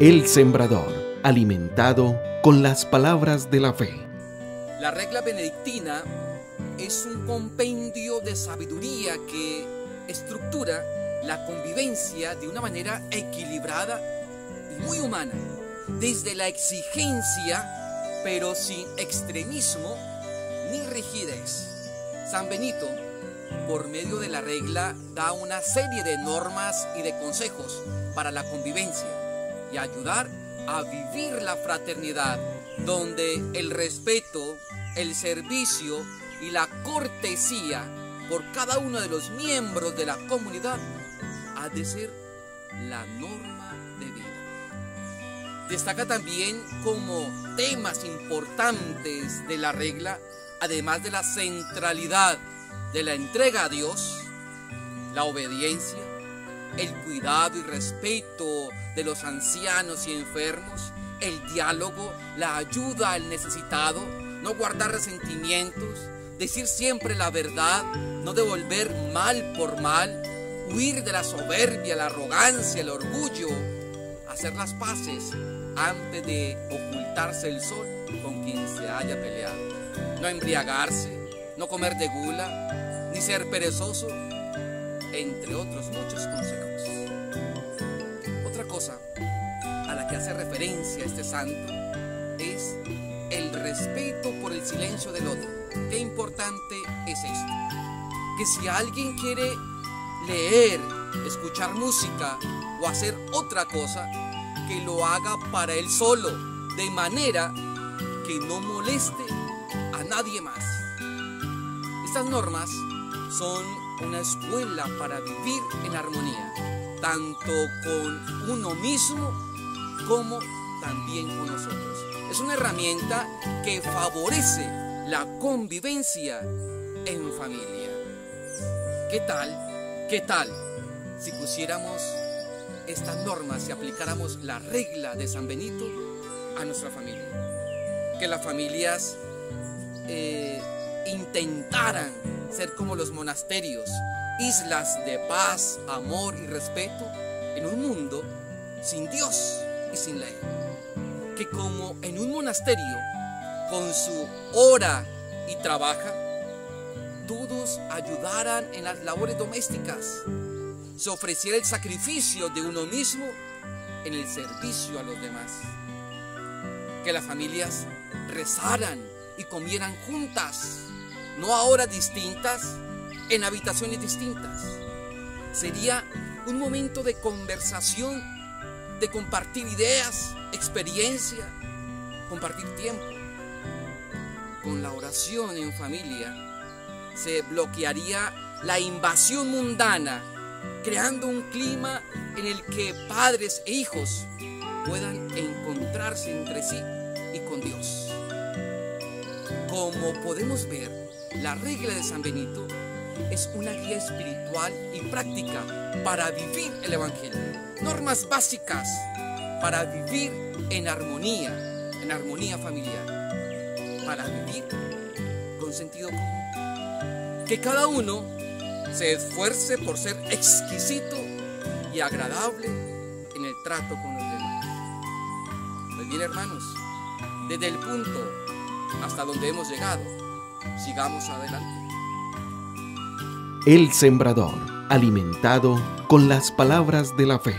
El Sembrador, alimentado con las palabras de la fe. La regla benedictina es un compendio de sabiduría que estructura la convivencia de una manera equilibrada y muy humana, desde la exigencia, pero sin extremismo ni rigidez. San Benito, por medio de la regla, da una serie de normas y de consejos para la convivencia y ayudar a vivir la fraternidad, donde el respeto, el servicio y la cortesía por cada uno de los miembros de la comunidad ha de ser la norma de vida. Destaca también como temas importantes de la regla, además de la centralidad de la entrega a Dios, la obediencia, el cuidado y respeto de los ancianos y enfermos, el diálogo, la ayuda al necesitado, no guardar resentimientos, decir siempre la verdad, no devolver mal por mal, huir de la soberbia, la arrogancia, el orgullo, hacer las paces antes de ocultarse el sol con quien se haya peleado, no embriagarse, no comer de gula, ni ser perezoso, entre otros muchos consejos. Otra cosa a la que hace referencia este santo es el respeto por el silencio del otro. Qué importante es esto. Que si alguien quiere leer, escuchar música o hacer otra cosa, que lo haga para él solo, de manera que no moleste a nadie más. Estas normas son una escuela para vivir en armonía, tanto con uno mismo como también con nosotros. Es una herramienta que favorece la convivencia en familia. ¿Qué tal? ¿Qué tal si pusiéramos estas normas y aplicáramos la regla de San Benito a nuestra familia? Que las familias eh, intentaran ser como los monasterios, islas de paz, amor y respeto en un mundo sin Dios y sin ley. Que como en un monasterio, con su hora y trabaja, todos ayudaran en las labores domésticas, se ofreciera el sacrificio de uno mismo en el servicio a los demás. Que las familias rezaran y comieran juntas no a horas distintas, en habitaciones distintas. Sería un momento de conversación, de compartir ideas, experiencia, compartir tiempo. Con la oración en familia se bloquearía la invasión mundana, creando un clima en el que padres e hijos puedan encontrarse entre sí y con Dios. Como podemos ver, la regla de San Benito es una guía espiritual y práctica para vivir el Evangelio. Normas básicas para vivir en armonía, en armonía familiar. Para vivir con sentido común. Que cada uno se esfuerce por ser exquisito y agradable en el trato con los demás. Pues bien, hermanos, desde el punto hasta donde hemos llegado, sigamos adelante. El Sembrador, alimentado con las palabras de la fe.